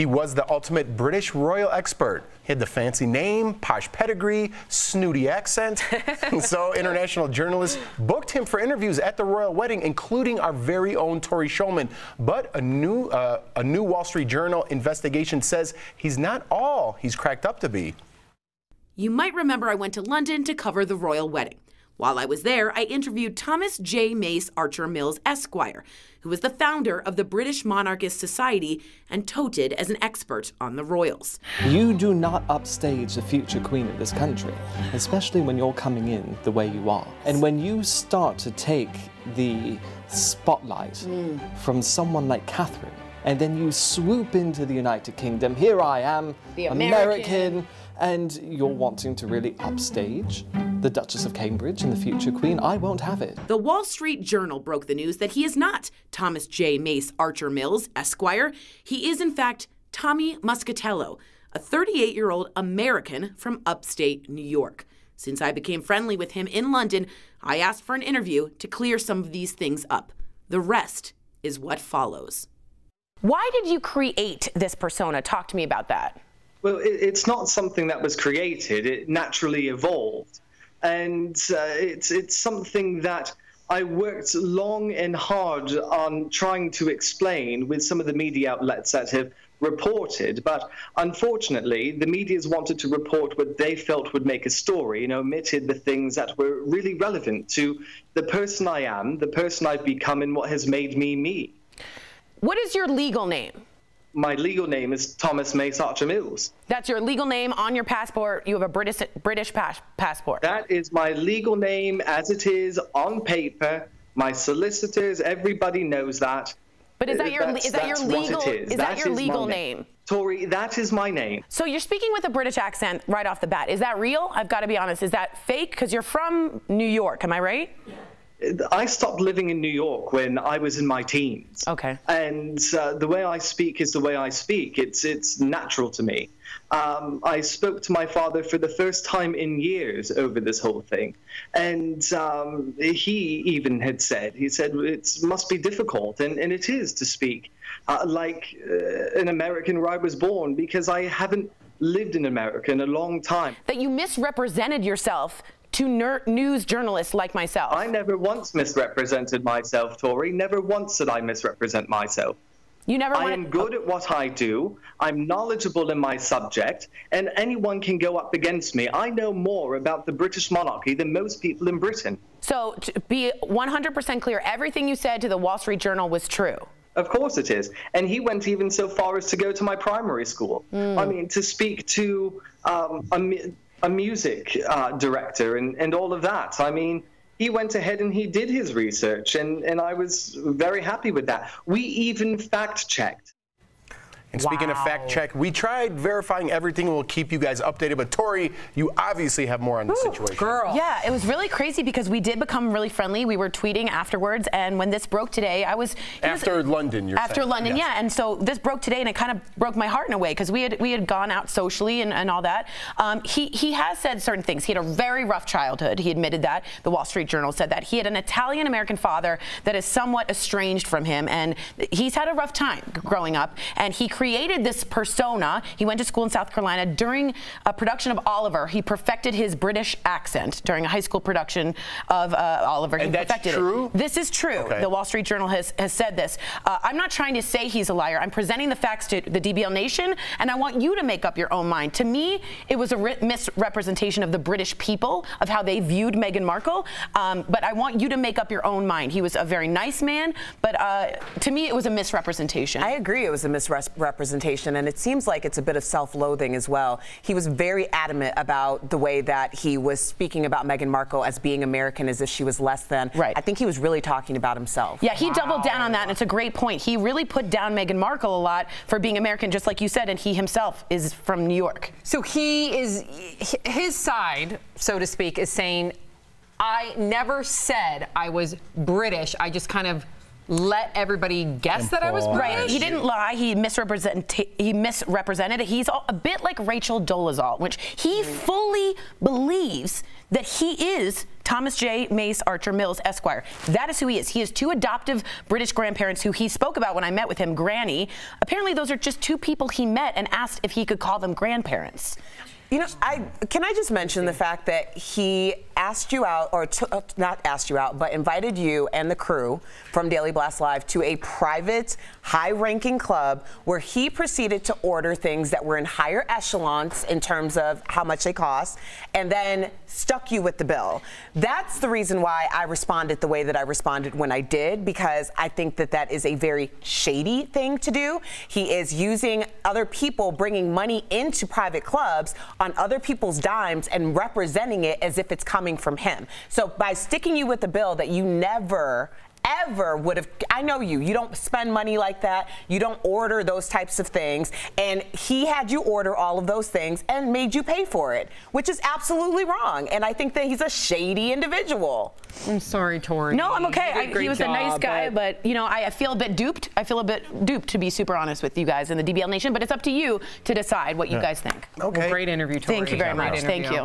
He was the ultimate British royal expert. He had the fancy name, posh pedigree, snooty accent. so international journalists booked him for interviews at the royal wedding, including our very own Tori Shulman. But a new, uh, a new Wall Street Journal investigation says he's not all he's cracked up to be. You might remember I went to London to cover the royal wedding. While I was there, I interviewed Thomas J. Mace Archer Mills Esquire, who was the founder of the British Monarchist Society and touted as an expert on the royals. You do not upstage the future queen of this country, especially when you're coming in the way you are. And when you start to take the spotlight mm. from someone like Catherine, and then you swoop into the United Kingdom, here I am, the American. American and you're wanting to really upstage the Duchess of Cambridge and the future Queen, I won't have it. The Wall Street Journal broke the news that he is not Thomas J. Mace Archer Mills, Esquire. He is, in fact, Tommy Muscatello, a 38 year old American from upstate New York. Since I became friendly with him in London, I asked for an interview to clear some of these things up. The rest is what follows. Why did you create this persona? Talk to me about that. Well, it, it's not something that was created. It naturally evolved, and uh, it's it's something that I worked long and hard on trying to explain with some of the media outlets that have reported. But unfortunately, the media's wanted to report what they felt would make a story and omitted the things that were really relevant to the person I am, the person I've become, and what has made me me. What is your legal name? my legal name is Thomas Mace Archer Mills. That's your legal name on your passport. You have a British British pas- passport. That is my legal name as it is on paper. My solicitors, everybody knows that. But is that uh, your that's, is that your legal is. is that, that your legal name? name? Tori, that is my name. So you're speaking with a British accent right off the bat. Is that real? I've got to be honest. Is that fake? Because you're from New York, am I right? I stopped living in New York when I was in my teens. Okay. And uh, the way I speak is the way I speak. It's it's natural to me. Um, I spoke to my father for the first time in years over this whole thing, and um, he even had said he said it must be difficult, and, and it is to speak uh, like uh, an American where I was born because I haven't lived in America in a long time. That you misrepresented yourself to news journalists like myself? I never once misrepresented myself, Tori. Never once did I misrepresent myself. You never. I am good at what I do. I'm knowledgeable in my subject, and anyone can go up against me. I know more about the British monarchy than most people in Britain. So, to be 100% clear, everything you said to the Wall Street Journal was true. Of course it is. And he went even so far as to go to my primary school. Mm. I mean, to speak to um, a a music uh, director and, and all of that. I mean, he went ahead and he did his research, and, and I was very happy with that. We even fact checked and speaking wow. of fact check, we tried verifying everything and we'll keep you guys updated. But Tori, you obviously have more on the situation. Girl. Yeah, it was really crazy because we did become really friendly. We were tweeting afterwards. And when this broke today, I was. After was, London, you're After saying. London, yes. yeah. And so this broke today and it kind of broke my heart in a way because we had we had gone out socially and, and all that. Um, he, he has said certain things. He had a very rough childhood. He admitted that. The Wall Street Journal said that. He had an Italian American father that is somewhat estranged from him. And he's had a rough time growing up. And he created this persona. He went to school in South Carolina. During a production of Oliver, he perfected his British accent during a high school production of uh, Oliver. And he that's perfected true? It. This is true. Okay. The Wall Street Journal has, has said this. Uh, I'm not trying to say he's a liar. I'm presenting the facts to the DBL Nation, and I want you to make up your own mind. To me, it was a misrepresentation of the British people, of how they viewed Meghan Markle. Um, but I want you to make up your own mind. He was a very nice man, but uh, to me, it was a misrepresentation. I agree it was a misrepresentation, and it seems like it's a bit of self-loathing as well. He was very adamant about the way that he was speaking about Meghan Markle as being American as if she was less than. Right. I think he was really talking about himself. Yeah, he wow. doubled down on that, and it's a great point. He really put down Meghan Markle a lot for being American, just like you said, and he himself is from New York. So he is, his side, so to speak, is saying, I never said I was British. I just kind of let everybody guess that I was British. Right. He didn't lie. He misrepresent. He misrepresented it. He's a bit like Rachel Dolezal, which he mm-hmm. fully believes that he is Thomas J. Mace Archer Mills, Esquire. That is who he is. He has two adoptive British grandparents who he spoke about when I met with him, Granny. Apparently, those are just two people he met and asked if he could call them grandparents. You know, I can I just mention the fact that he asked you out, or uh, not asked you out, but invited you and the crew from Daily Blast Live to a private, high-ranking club where he proceeded to order things that were in higher echelons in terms of how much they cost, and then stuck you with the bill. That's the reason why I responded the way that I responded when I did, because I think that that is a very shady thing to do. He is using other people, bringing money into private clubs on other people's dimes and representing it as if it's coming from him. So by sticking you with a bill that you never ever would have I know you you don't spend money like that you don't order those types of things and he had you order all of those things and made you pay for it which is absolutely wrong and I think that he's a shady individual I'm sorry, Tori. No, I'm okay. You did a I, great he was a nice guy, but, you know, I, I feel a bit duped. I feel a bit duped, to be super honest with you guys in the DBL Nation. But it's up to you to decide what you guys think. Okay. Well, great interview, Tori. Thank you very much. Thank you.